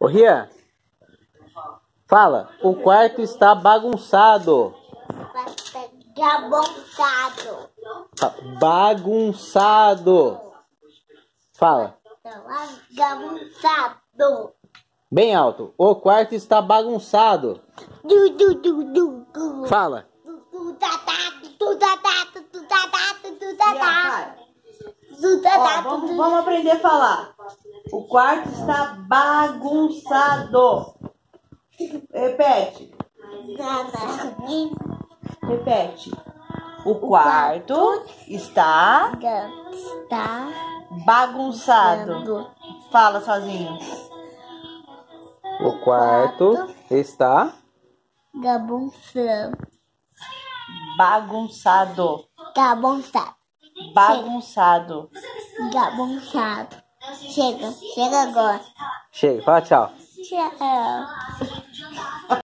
Ô Rian, fala, o quarto está bagunçado. Bagunçado. Fa- Bagunçado. Fala, Bagunçado. bem alto. O quarto está bagunçado. Fala, Ó, vamos, vamos aprender a falar. O quarto está bagunçado. Repete. Repete. O quarto está Está bagunçado. Fala sozinho. o quarto está Bagunçado. Bagunçado. Bagunçado. Bagunçado. Bagunçado. 写个写个狗写个狗